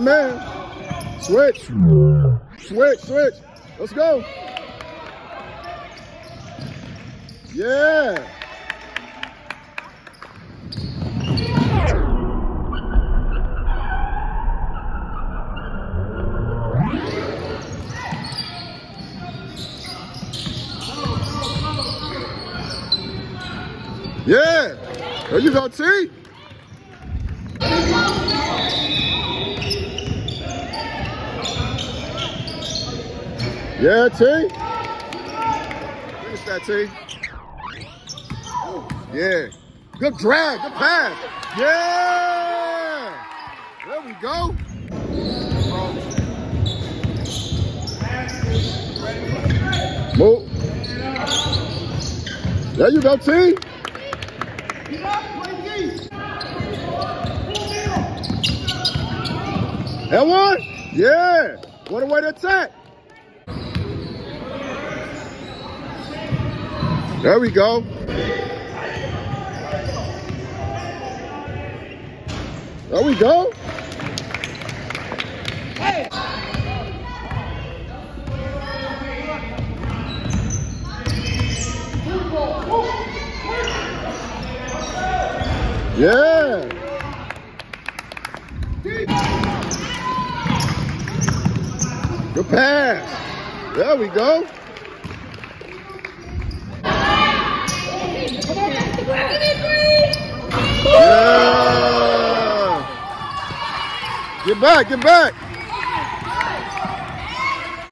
Man, switch, switch, switch. Let's go. Yeah. Yeah. There you go, T. Yeah, T. Finish that, T. Yeah. Good drag, good pass. Yeah. There we go. Move. There you go, T. That one? Yeah. What a way to attack. There we go. There we go. Yeah. Good pass. There we go. Yeah. Get back, get back.